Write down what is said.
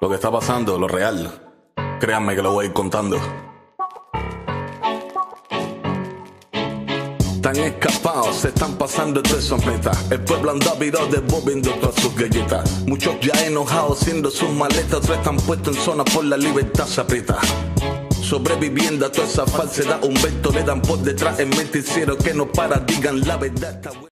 Lo que está pasando, lo real. Créanme que lo voy a ir contando. Están escapados, se están pasando de esos metas. El pueblo anda virado de todas sus galletas. Muchos ya enojados haciendo sus maletas, otros están puestos en zona por la libertad se aprieta. Sobreviviendo a toda esa falsedad, un vento le dan por detrás. El menticiero que no para, digan la verdad.